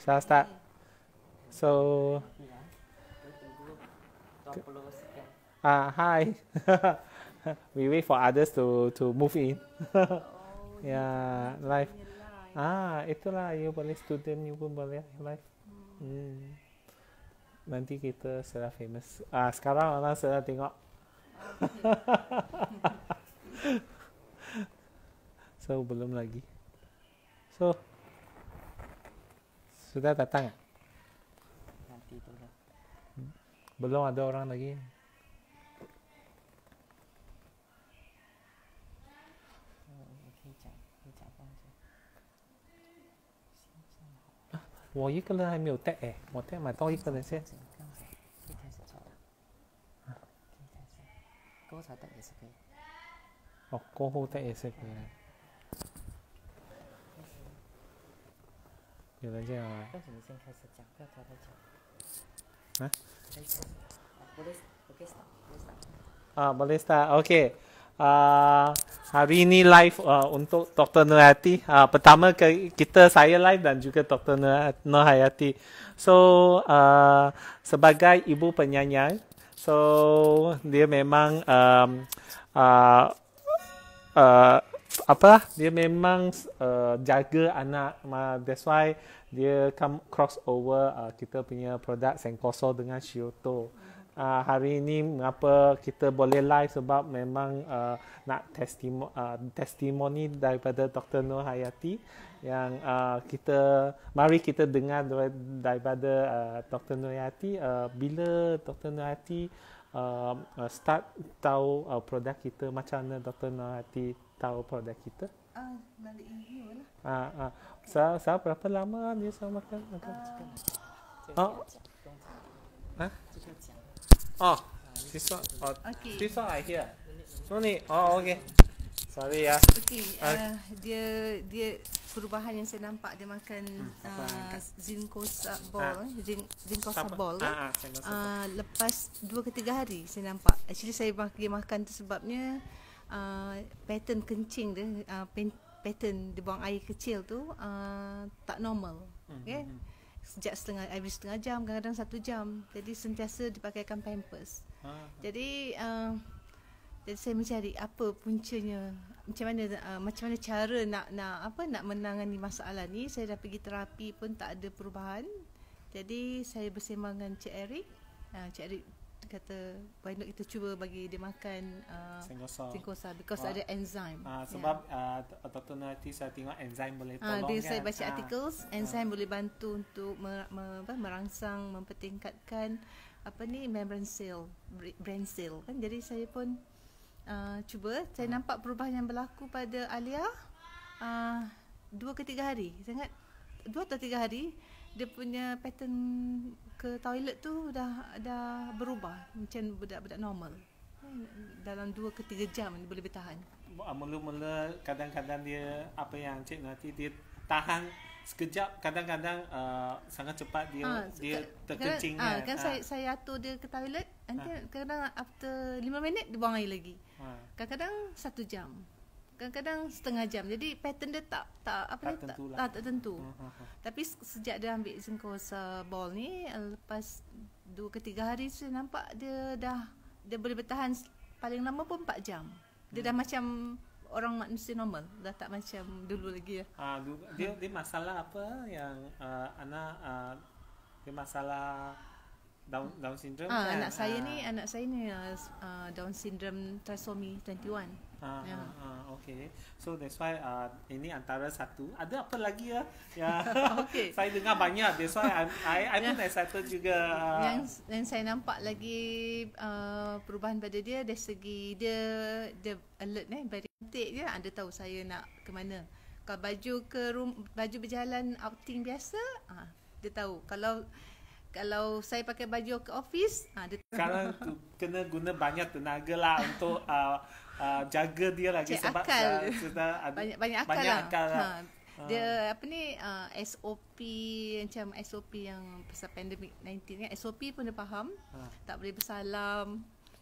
Saya start. So, uh, hi. we wait for others to to move in. yeah, live. Ah, itulah you boleh student you pun boleh live. Hmm. Nanti kita sudah famous. Ah, sekarang orang sudah tengok. so belum lagi. So sudah datang? Nanti dulu. Belum ada orang lagi. Oh, 可以讲，可以讲放下。我一个人还没有带哎，我带买到一个人先。刚好可以开始做了。可以开始。高潮带也是可以。哦，过后带也是可以。 有人这样啊？但是你先开始讲，不要拖太啊？久。开始。boleh, boleh start, boleh start. Ah, boleh start. Okay. Uh, hari ini live uh, untuk Dr. Nur Hayati. Uh, pertama ke, kita saya live dan juga Dr. Nur Hayati. So, uh, sebagai ibu penyanyi, so dia memang um, uh, uh, apa? Dia memang uh, jaga anak. That's why dia come cross over uh, kita punya produk Senkoso dengan Shioto. Uh, hari ini mengapa kita boleh live sebab memang uh, nak testimo, uh, testimoni daripada Dr. Nur Hayati yang uh, kita mari kita dengar daripada uh, Dr. Nur Hayati uh, bila Dr. Nur Hayati uh, start tahu uh, produk kita macam mana Dr. Nur Hayati tahu produk kita Ah, balik ini lah. Ah, ah. Saya, saya berapa lama dia sama makan? Oh. Ha? Oh, this one. Oh, Okay. this one I hear. No ni. Oh, okay. Sorry ya. Okey, uh, dia dia perubahan yang saya nampak dia makan apa uh, zinkosa ball, Ah. zin, ball. Ah, ah. Uh, lepas dua ke tiga hari saya nampak. Actually saya bagi makan tu sebabnya uh, pattern kencing dia, uh, pattern dia buang air kecil tu uh, tak normal. Hmm, Okay. Sejak setengah, every setengah jam, kadang-kadang satu jam. Jadi sentiasa dipakaikan pampers. Ah, Jadi uh, jadi saya mencari apa puncanya macam mana uh, macam mana cara nak nak apa nak menangani masalah ni saya dah pergi terapi pun tak ada perubahan jadi saya bersembang dengan Cik Eric uh, Cik Eric kata why not kita cuba bagi dia makan uh, Sengosa. singkosa because Wah. ada enzyme Ah, sebab uh, Dr. Nanti saya tengok enzim boleh Ah, tolong dia kan. saya baca Ah. articles enzyme boleh bantu untuk mer, mer, apa, merangsang mempertingkatkan apa ni membrane cell bra- brain cell kan jadi saya pun uh, cuba saya Hmm. nampak perubahan yang berlaku pada Alia uh, dua ke tiga hari saya ingat dua atau tiga hari dia punya pattern ke toilet tu dah dah berubah macam budak-budak normal dalam dua ke tiga jam dia boleh bertahan Ah, Mula-mula kadang-kadang dia apa yang Cik Nanti dia tahan sekejap kadang-kadang uh, sangat cepat dia Ah, dia terkencing kadang, ah, kan Ah, saya saya atur dia ke toilet nanti kadang after 5 minit dia buang air lagi. ah. Kadang-kadang satu jam. Kadang-kadang setengah jam. Jadi pattern dia tak tak apa Tak ni tentu lah. tak, tak tentu. Ah, ah, ah. Tapi se- sejak dia ambil zinkosa ball ni eh, lepas dua ke tiga hari saya nampak dia dah dia boleh bertahan paling lama pun 4 jam. Dia dah macam orang manusia normal, dah tak macam dulu lagi ya. Ah, du- dia dia masalah apa yang uh, anak uh, dia masalah Down Down syndrome Ah, kan? anak saya Ah, ni anak saya ni uh, uh, Down syndrome trisomy 21. Ah, Ya. ah, ah, okay. So that's why uh, ini antara satu. Ada apa lagi ya? Ya. Okey. saya dengar banyak. That's why I I, I pun excited juga. ah. yang yang saya nampak lagi uh, perubahan pada dia dari segi dia dia alert eh very cantik je anda tahu saya nak ke mana kalau baju ke room baju berjalan outing biasa ah dia tahu kalau kalau saya pakai baju ke office ah dia Sekarang tu kena guna banyak tenaga lah untuk uh, uh, jaga dia lagi Cik sebab akal. sudah ada banyak banyak akal banyak lah. akal lah. Ha, dia apa ni uh, SOP macam SOP yang pasal pandemik 19 kan SOP pun dia faham Ha. tak boleh bersalam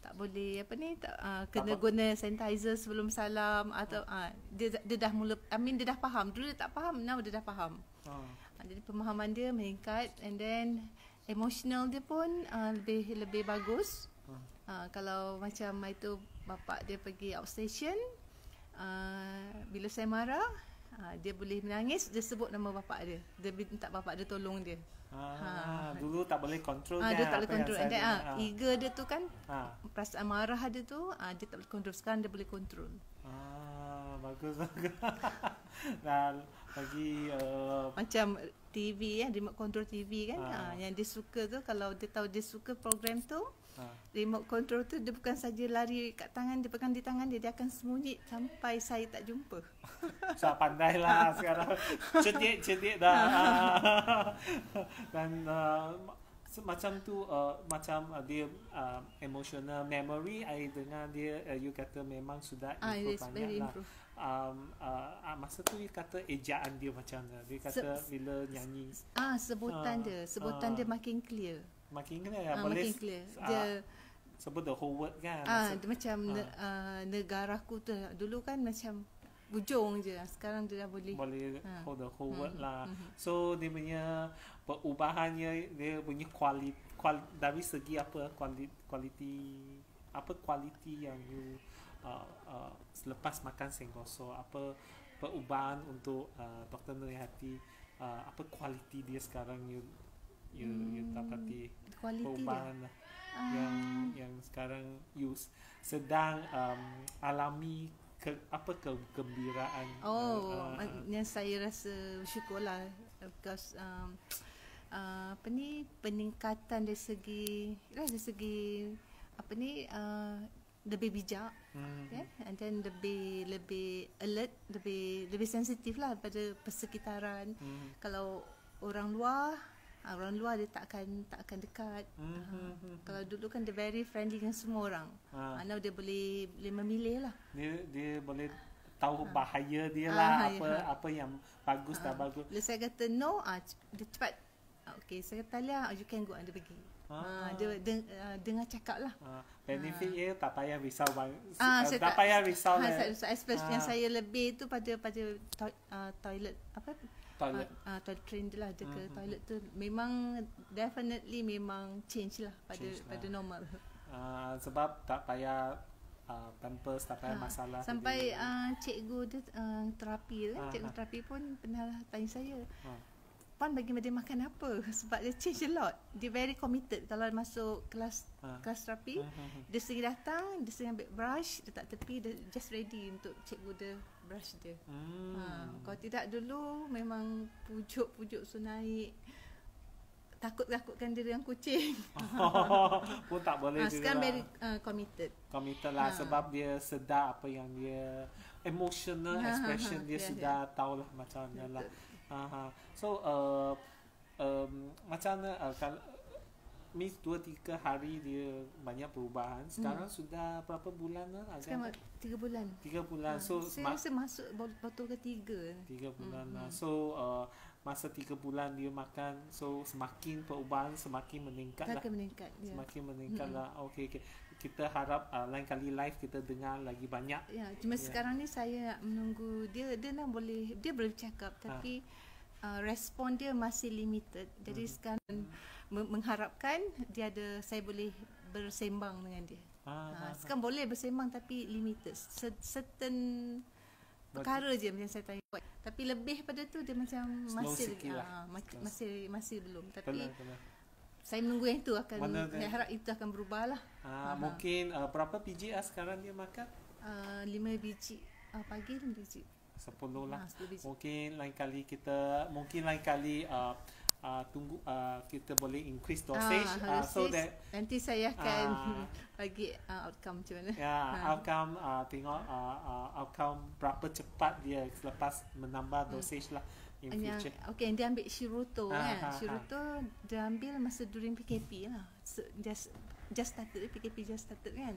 tak boleh apa ni tak uh, kena Tak guna sanitizer sebelum salam atau uh, dia dia dah mula I mean dia dah faham. Dulu dia tak faham, now dia dah faham. Ha. Uh, jadi pemahaman dia meningkat and then emotional dia pun uh, lebih lebih bagus. Uh, kalau macam itu bapak dia pergi outstation uh, bila saya marah uh, dia boleh menangis dia sebut nama bapak dia. Dia minta bapak dia tolong dia. Ah, dulu tak boleh kontrol Ah, kan dia tak boleh And then dengar. ah, ego dia tu kan Ah. perasaan marah dia tu ah, dia tak boleh kontrol. Sekarang dia boleh kontrol. Ah, bagus bagus. Dan bagi uh, Macam TV eh, remote control TV kan. Ah. Ah. yang dia suka tu kalau dia tahu dia suka program tu, ah, remote control tu dia bukan saja lari kat tangan dia pegang di tangan dia dia akan sembunyi sampai saya tak jumpa. Saya pandai lah sekarang. Cedik cedik dah. Dan uh, se- macam tu uh, macam uh, dia uh, emotional memory I dengar dia uh, you kata memang sudah Ah, improve yes, banyak lah. improve. Um, uh, uh, masa tu you kata ejaan dia macam mana? Dia kata Se- bila nyanyi Ah, sebutan Ah, dia, sebutan ah. dia makin clear. makin ya Ah, boleh makin clear. ah, Dia sebut the whole word kan. Ah, Masa- macam ah. ne, uh, negaraku tu dulu kan macam bujung je. Sekarang dia dah boleh. boleh Ah. hold the whole word Mhm, lah. mhm. So dia punya perubahannya dia punya kualiti kual, dari segi apa kualiti kualiti apa kualiti yang you uh, uh, selepas makan senggoso apa perubahan untuk uh, Dr. Nurhati uh, apa kualiti dia sekarang you you you Hmm, dapati Kualiti dia. perubahan lah Ah, yang yang sekarang you sedang um, alami ke, apa kegembiraan Oh, uh, yang saya rasa bersyukur lah because um, uh, apa ni peningkatan dari segi lah dari segi apa ni uh, lebih bijak hmm. kan and then lebih lebih alert lebih lebih sensitif lah pada persekitaran Hmm. kalau orang luar ah, orang luar dia tak akan tak akan dekat Hmm, Ah, hmm, hmm. kalau dulu kan dia very friendly dengan semua orang Ah, ah. now dia boleh boleh memilih lah dia dia boleh tahu bahaya dia Ah, lah bahaya, apa ha. apa yang bagus tak bagus. bila saya kata no ah dia cepat ah, okay saya kata Talia you can go and pergi Ah. ah. dia deng, uh, dengar cakap lah Ah, benefit dia tak payah risau bang. Ah, Ah, saya tak, tak- payah risau Ah, lah. saya, saya, especially yang Ah. saya lebih tu pada pada to, uh, toilet apa Toilet. uh, uh, train dia lah dia ke Mhm. toilet tu memang definitely memang change lah pada Change lah. pada normal Ah, sebab tak payah uh, pampers tak payah Ah, masalah. sampai jadi- uh, cikgu dia uh, terapi tu kan Ah, cikgu ah. terapi pun pernah lah tanya saya Ah. Puan bagi dia makan apa sebab dia change a lot dia very committed kalau masuk kelas Ah. kelas terapi hmm. dia sendiri datang dia sendiri ambil brush letak tepi dia just ready untuk cikgu dia brush dia Hmm. Ha, kalau tidak dulu memang pujuk-pujuk so naik takut-takutkan dia dengan kucing. pun tak boleh Ha, sekarang lah. very uh, committed. committed lah Ha. sebab dia sedar apa yang dia emotional Ha, ha, expression ha. dia Ya, sudah tahu lah macam mana lah. Betul. Aha. So uh, um, macam mana uh, kalau Miss dua tiga hari dia banyak perubahan. Sekarang sudah berapa bulan lah? Hmm. Sekarang Agak tiga bulan. tiga bulan. Ha, So saya ma- rasa masuk bot- botol ketiga. tiga bulan Hmm, lah. hmm. So uh, masa tiga bulan dia makan, so semakin perubahan semakin meningkat lah. Akan meningkat. Ya. Semakin meningkat Mm-mm. lah. Okay, okay. Kita harap uh, lain kali live kita dengar lagi banyak. Ya, cuma Ya. sekarang ni saya nak menunggu dia dia nak boleh dia boleh cakap tapi uh, respon dia masih limited. Jadi Mhm. sekarang me- mengharapkan dia ada saya boleh bersembang dengan dia. Ah, Ha, ah, sekarang boleh bersembang tapi limited. Cer- Certain perkara je macam saya tanya buat. Tapi lebih pada tu dia macam Slow masih lah. ah, ma- Slow. masih masih belum. Tapi benar, benar. saya menunggu yang tu akan Mana saya harap itu akan berubah lah. Ah, Aha. mungkin uh, berapa biji ah sekarang dia makan? Uh, lima biji uh, pagi lima biji. Sepuluh lah. Ah, sepuluh biji. Mungkin lain kali kita mungkin lain kali uh, uh, tunggu uh, kita boleh increase dosage uh, Ah, so dosis. that nanti saya akan Ah. bagi uh, outcome macam mana. ya Ha. outcome uh, tengok uh, uh, outcome berapa cepat dia selepas menambah dosage lah in yang future. okay dia ambil Shiruto Ah, kan. ah. Shiruto dia ambil masa during PKP lah. So, just just started PKP just started kan.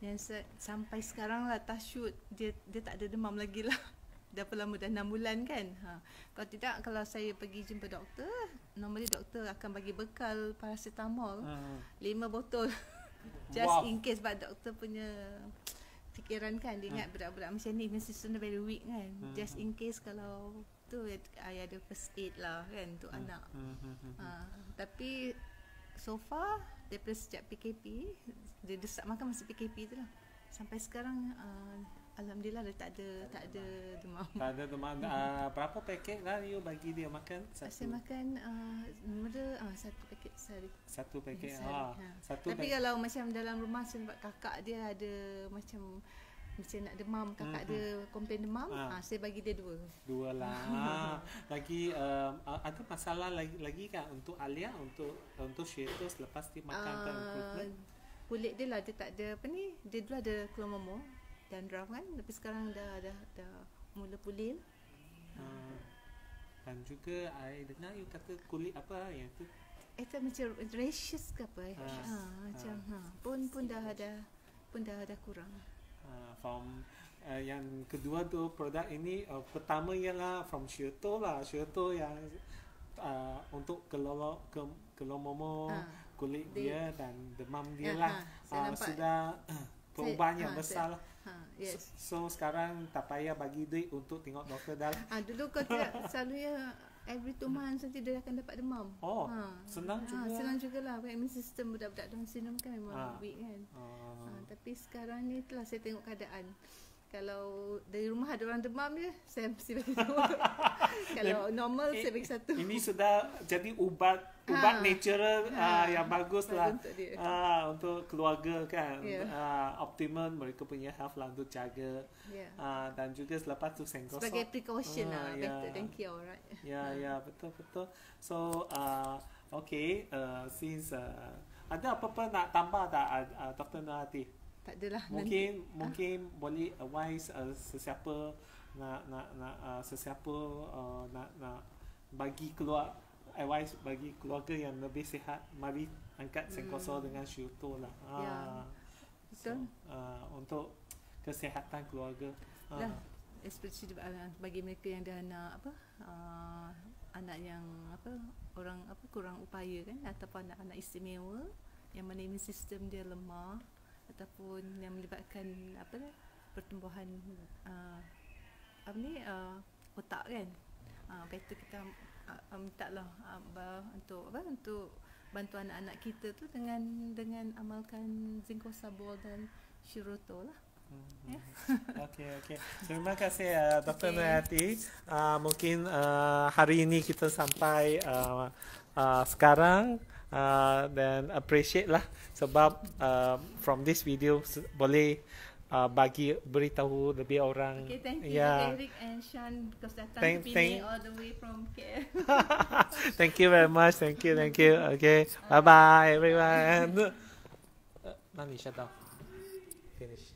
Yang se- sampai sekarang lah touchwood dia dia tak ada demam lagi lah. Dah lama dah 6 bulan kan. Ha. Kalau tidak kalau saya pergi jumpa doktor, normally doktor akan bagi bekal paracetamol Hmm. 5 botol. Just Wow. in case sebab doktor punya fikiran kan dia ingat budak-budak macam ni immune system dia very weak kan. Hmm, Just in case kalau tu ayah ada first aid lah kan untuk anak. Hmm, hmm, hmm. Ha, tapi so far daripada sejak PKP dia desak makan masa PKP tu lah. Sampai sekarang uh, alhamdulillah dia tak ada tak ada demam. Tak ada teman. Uh, berapa paket lah you bagi dia makan? Saya Satu, makan uh, mula uh, satu paket sehari. satu paket. Sehari, Ah, ha. satu Tapi paket. kalau macam dalam rumah sebab kakak dia ada macam macam nak demam, kakak Hmm, dia komplain demam, Ah. ah. saya bagi dia dua. Dua lah. Ah, lagi um, uh, ada masalah lagi lagi kan untuk Alia untuk untuk Shito selepas dia makan kan Ah, improvement. kulit dia lah dia tak ada apa ni, dia dulu ada keluar momor dan draft kan, tapi sekarang dah dah dah mula pulih. Ah, dan juga I dengar you kata kulit apa yang tu Itu macam rashes ke apa eh? Ah, Ha, macam ha. Pun pun dah ada pun dah dah kurang. uh, from uh, yang kedua tu produk ini uh, pertama ialah from Shioto lah Shioto yang uh, untuk kelolo ke kelomomo Ah. kulit Dia- dia dan demam dia Ya, lah ha, uh, nampak. sudah uh, perubahan yang ha, besar saya- lah Ha, yes. so sekarang tak payah bagi duit untuk tengok doktor dah. Ah dulu kau tidak selalunya every two months nanti dia akan dapat demam. Oh, ha. senang ha, juga. senang jugalah. Immune system budak-budak Down syndrome kan memang Ah. weak kan. Uh, Ha, tapi sekarang ni telah saya tengok keadaan. Kalau dari rumah ada orang demam je, saya mesti bagi dua. Kalau normal Eh, saya bagi satu. ini sudah jadi ubat ubat Ha. natural uh, Ha. yang bagus lah Untuk dia. Ah, untuk keluarga kan Ya. Ah, optimum mereka punya health lah untuk jaga Ya. Ah, dan juga selepas tu sengkosok Sebagai precaution Ah, lah, ya. better than cure, right? ya ya betul betul so uh, okay uh, since uh, ada apa-apa nak tambah tak uh, Dr. Nurhati Tak adalah mungkin mungkin boleh advise uh, sesiapa nak nak nak uh, sesiapa uh, nak nak bagi keluar advice bagi keluarga yang lebih sihat mari angkat sengkosor Hmm. dengan syuto lah Ya, Ah, betul. so, uh, untuk kesihatan keluarga Ah, Lah. Especially uh, bagi mereka yang dah anak apa uh, anak yang apa orang apa kurang upaya kan ataupun anak-anak istimewa yang mana sistem dia lemah ataupun yang melibatkan apa ni pertumbuhan uh, apa ni uh, otak kan uh, better kita uh, minta lah uh, untuk apa untuk bantu anak-anak kita tu dengan dengan amalkan zinkosabol dan shiroto lah Hmm. Okey okey. Terima kasih uh, Dr. Okey. Nurhati. Uh, mungkin uh, hari ini kita sampai uh, uh, sekarang uh, dan appreciate lah sebab uh, from this video boleh uh, bagi beritahu lebih orang. Okay, thank you Yeah. Eric and Sean because datang Thank- ke thank- Penang all the way from KL. thank you very much. Thank you. Thank you. Okay. Bye bye everyone. Uh, 那你 shut down. Finish.